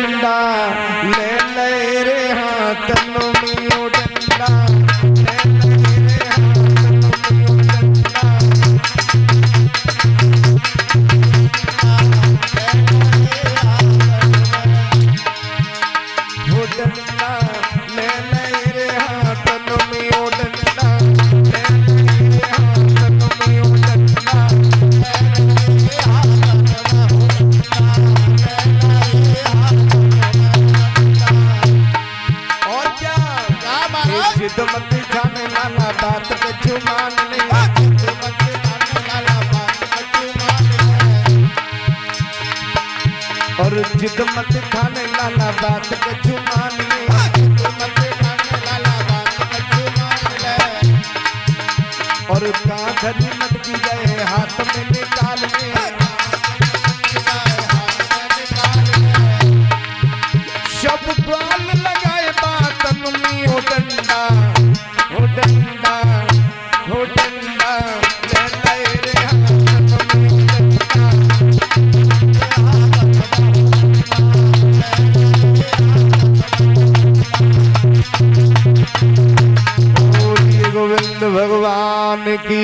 डंडा ले ले रे हाथ तनु मियो डंडा ले ले। मत खाने लाला बात पे जुमान नहीं। और जिद मत खाने लाला बात पे जुमान नहीं। और कहाँ घड़ी मत की जाए हाथ में निकाल के। गोविंद भगवान की